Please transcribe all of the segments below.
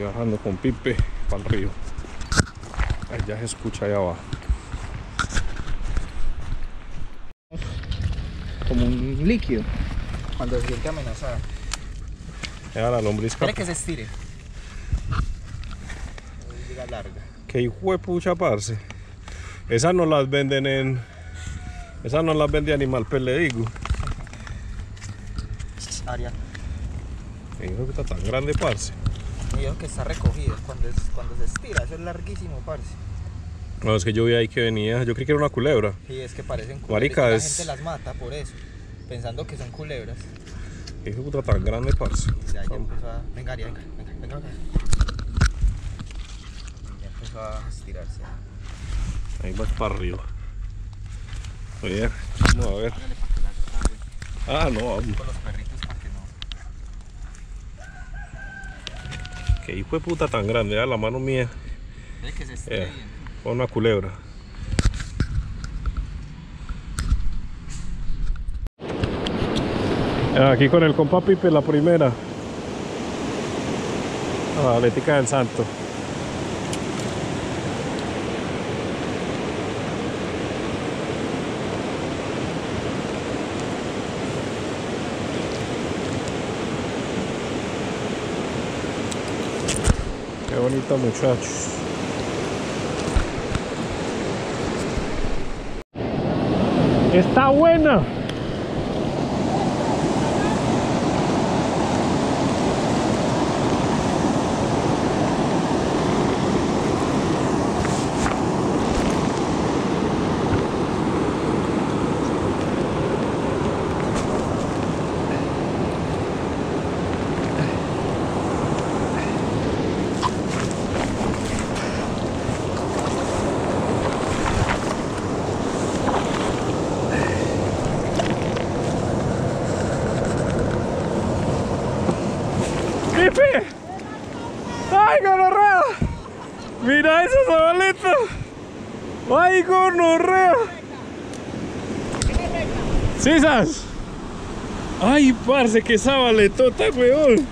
Y bajando con Pipe para el río. Ahí ya se escucha allá abajo. Como un líquido. Cuando se siente amenazada. Era la lombriz que se estire. Larga. Que hijo de pucha, parce. Esas no las venden en. Esas no las vende Animal Pet, le digo. Área. Que hijo de puta tan grande, parce. Mira que está recogido. Cuando, es, cuando se estira, eso es larguísimo, parce. No, es que yo vi ahí que venía. Yo creí que era una culebra. Y es que parecen culebras. Marica, y la es- gente las mata por eso. Pensando que son culebras. De puta tan grande, parce. Ya, ya empezó a. Venga, Aria, venga, venga, venga. Ya empezó a estirarse. Ahí vas para arriba. Oye, vamos a ver. Ah, no, vamos. con los perritos para que hijo de puta tan grande. Era la mano mía. Ve que se estire Eh. una culebra. Aquí con el compa Pipe la primera. La Atlética del Santo. Muchachos. Está buena. ¡Pipe! ¡Ay, gonorrea! ¡Mira esa zabaleta! ¡Ay, gonorrea! ¡Cisas! ¡Ay, parce, qué zabaletota, weón!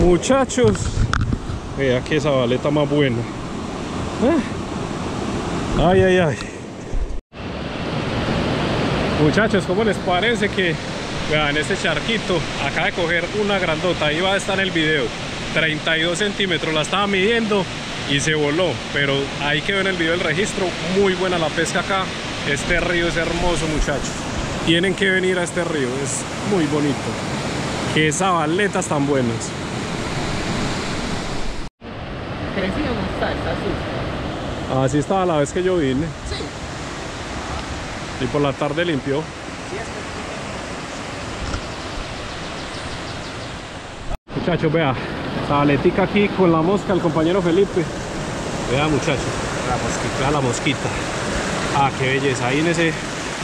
Muchachos, vea qué zabaleta más buena. Ah. Ay, ay, ay. Muchachos, ¿cómo les parece que vean este charquito? Acaba de coger una grandota, ahí va a estar en el video. 32 centímetros, la estaba midiendo y se voló, pero ahí quedó en el video el registro. Muy buena la pesca acá. Este río es hermoso, muchachos. Tienen que venir a este río, es muy bonito. Qué zabaletas tan buenas. Está. Así estaba la vez que yo vine Sí. Y por la tarde limpió. Muchachos, vea, zabaletica aquí con la mosca, el compañero Felipe. Vea, muchachos, la mosquita, vea la mosquita. Ah, qué belleza, ahí en ese,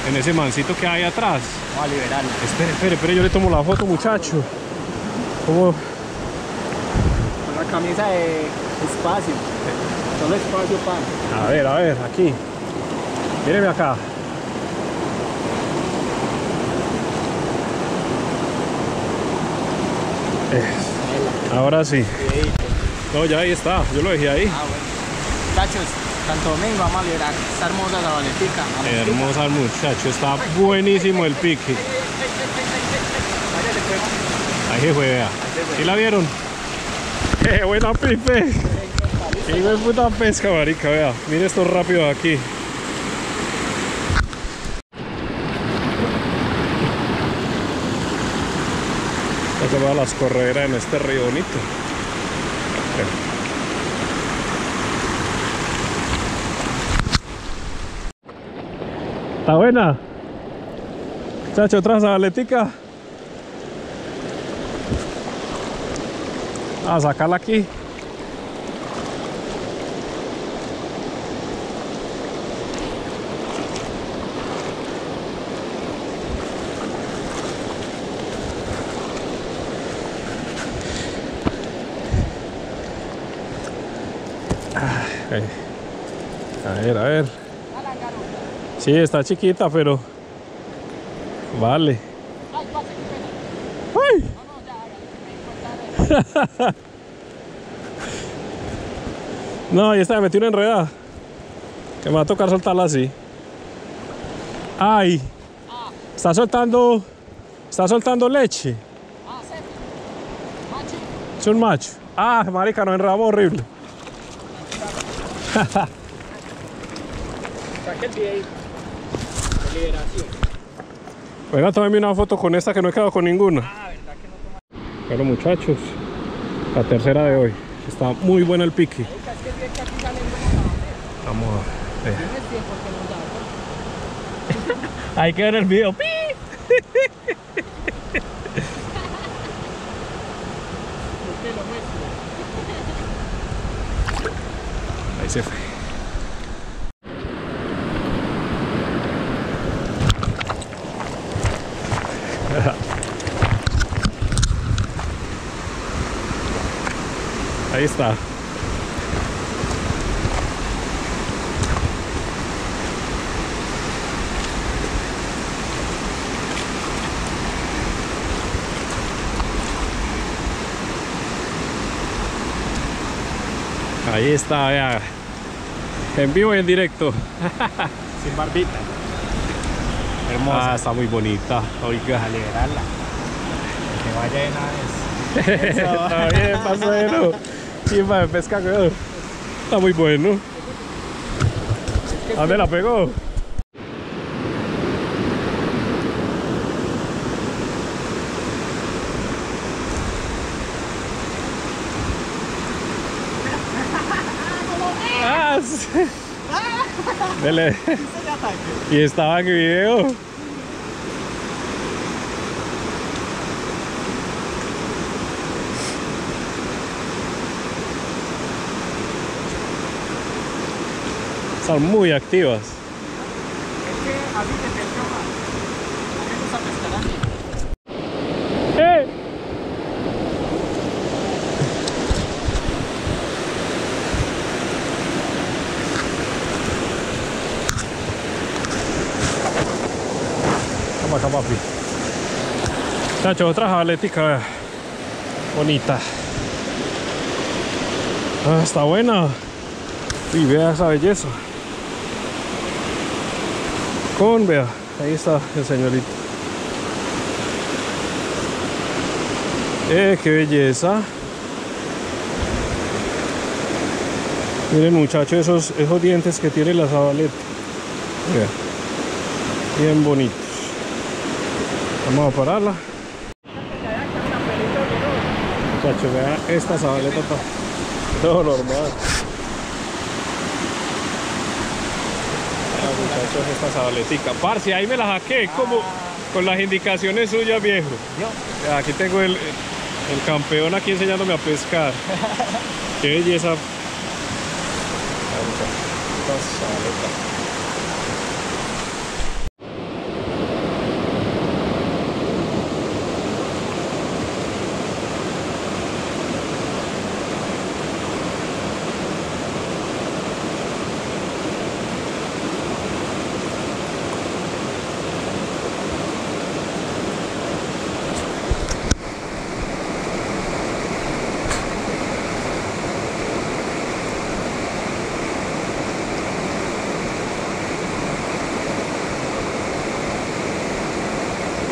en ese mancito que hay atrás. Vamos a liberarlo. Espere, espere, espere, yo le tomo la foto, muchacho. ¿Cómo? Con la camisa de espacio. Solo espacio para. A ver, a ver, aquí. Míreme acá. Eh, ahora sí. No, ya ahí está. Yo lo dejé ahí. Ah, bueno. Muchachos, Santo Domingo, vamos a liberar esta hermosa la valetica. Hermosa muchacho. Está buenísimo el pique. Ahí se fue, vea. ¿Sí la vieron? ¡Qué buena pipe! ¡Qué puta pesca, marica! Vea, mire esto rápido de aquí. Ver las correderas en este río bonito. ¿Está buena? Chacho, otra zabaletica. A sacarla aquí. A ver, a ver. Sí, está chiquita, pero Vale. Ay. No, no, No, ahí está, me metí una enredada. Que me va a tocar soltarla así. ¡Ay! Está soltando. Está soltando leche. Es un macho. Ah, marica, nos enredamos horrible. Saque el. De liberación. Venga, tómame una foto con esta que no he quedado con ninguna. Ah, ¿verdad que no toma? Bueno, muchachos, la tercera de hoy. Está muy buena el como Vamos a ver. Hay que ver el video lo muestra. Ahí se fue. Ahí está. Ahí está, vea. En vivo y en directo. Sin barbita. Ah, Hermosa. está muy bonita. Oiga. A liberarla. Que vaya de vez. está bien, pasero. Chimba de pesca. Está muy bueno. ¿A ¿Dónde la pegó? Ah, sí. Dele. Y estaba en video. Están muy activas. Es que pesca más. A mí me gusta pescar así. ¡Eh! Toma acá, papi. Chacho, otra jabalética, vea. Bonita. Ah, está buena. Uy, vea esa belleza. Con, vea. Ahí está el señorito. Eh, qué belleza. Miren muchachos esos, esos dientes que tiene la sabaleta. Vea. Bien bonitos. Vamos a pararla. Muchachos, vea esta sabaleta está todo normal. Muchachos, esta sabaletica. Parce, ahí me la saqué como con las indicaciones suyas, viejo. Aquí tengo el, el campeón aquí enseñándome a pescar. Qué belleza. Esta saleta.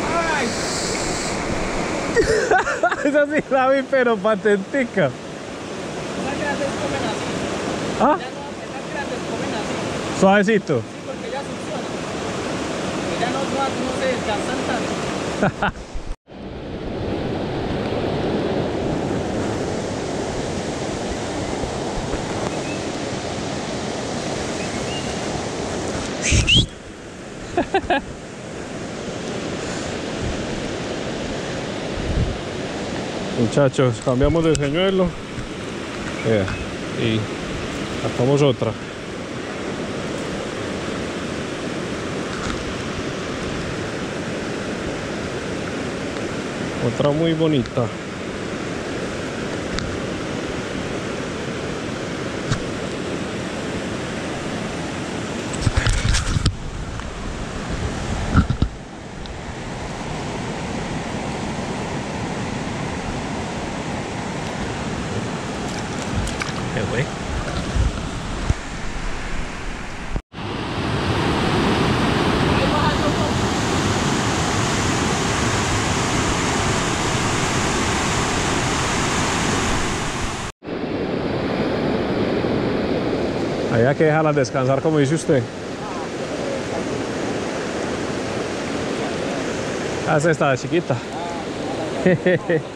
Ay, Esa sí la vi, pero patentica. esas grandes comen así. Ah, Ya no, esas grandes comen así. suavecito. Sí, porque no, no, no se desgastan tanto. Muchachos, cambiamos de señuelo. Vea, y sacamos otra. Otra muy bonita. Que dejarlas descansar como dice usted. Ah, esa está chiquita.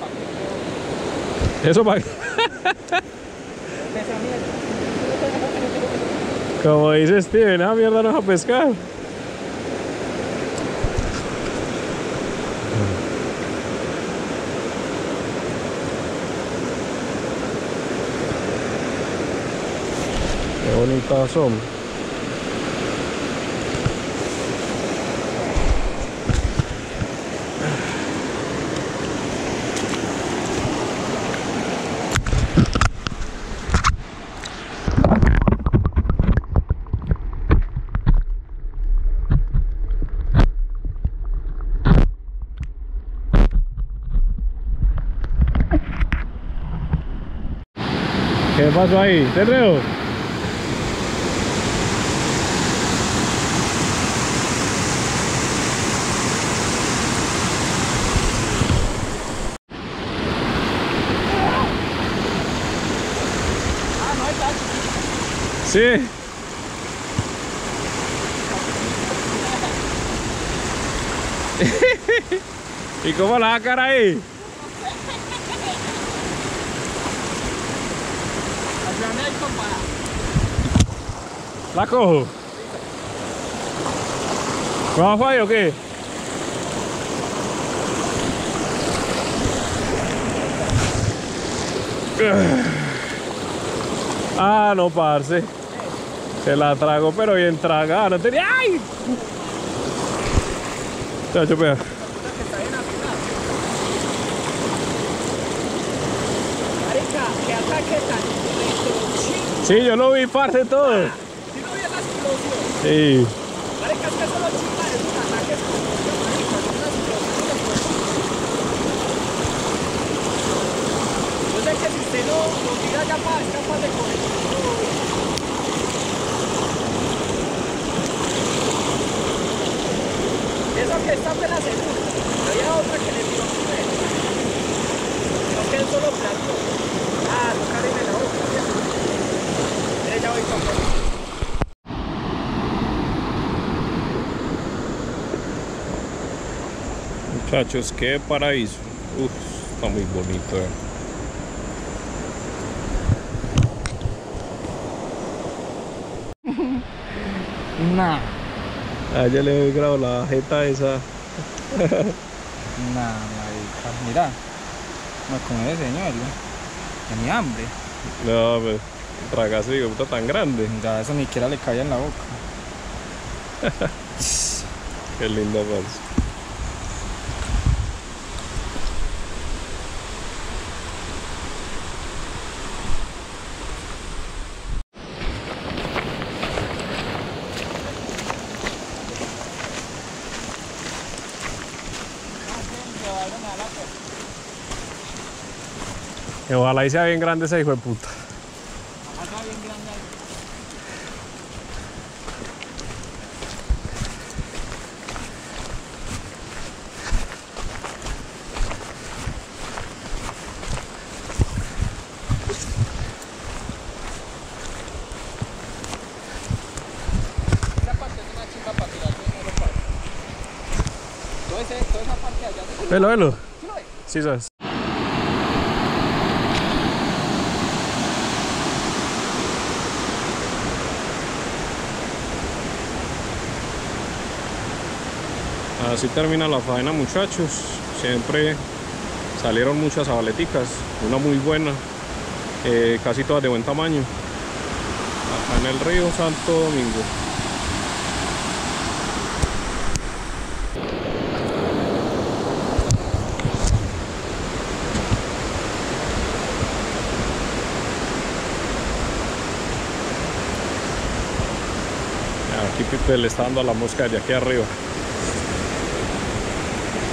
Eso para... Como dice Steven, ah, mierda, no es a pescar. Bonitas son. ¿Qué pasó ahí? ¿Te Sí. ¿Y cómo la va a sacar ahí? Ayúdame ahí, compa. ¿La cojo? ¿Cómo fue o qué? Ah, no, parce. Se la tragó, pero bien tragada. No tenía. ¡Ay! Chacho. Sí, yo lo vi, parce, todo. No explosión. Sí. Que si usted no ya para, es capaz de coger. Que está apenas seguro. Había otra que le tiró primero. No que él solo plantó. Ah, tocar en la otra. Mire, ya voy con Muchachos, qué paraíso. Uf, está muy bonito. eh. Nah, A ella le he grabado la jeta esa. nah, marica. Mira, me come señuelo. Tenía hambre. No, pues, tragazo digo, puta tan grande. Ya eso ni siquiera le caía en la boca. Qué linda parce. Que Ojalá y sea bien grande ese hijo de puta. Esa parte es una chimba para tirar de muro para. Todo ese, toda esa parte allá. ¿sí Velo, velo. lo ves? Sí, sabes. Así termina la faena muchachos. Siempre salieron muchas abaleticas. Una muy buena. eh, casi todas de buen tamaño. Acá en el río Santo Domingo. Aquí Pipe le está dando a la mosca de aquí arriba.